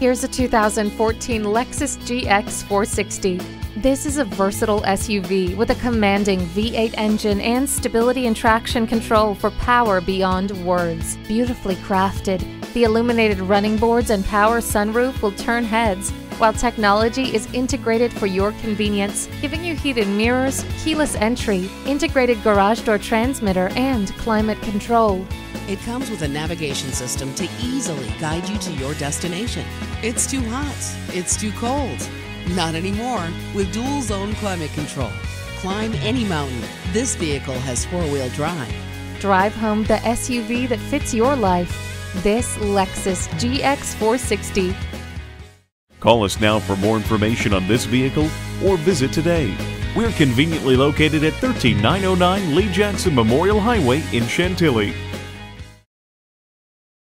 Here's a 2014 Lexus GX 460. This is a versatile SUV with a commanding V8 engine and stability and traction control for power beyond words. Beautifully crafted, the illuminated running boards and power sunroof will turn heads, while technology is integrated for your convenience, giving you heated mirrors, keyless entry, integrated garage door transmitter, and climate control. It comes with a navigation system to easily guide you to your destination. It's too hot. It's too cold. Not anymore with dual zone climate control. Climb any mountain. This vehicle has four wheel drive. Drive home the SUV that fits your life. This Lexus GX 460. Call us now for more information on this vehicle or visit today. We're conveniently located at 13909 Lee Jackson Memorial Highway in Chantilly.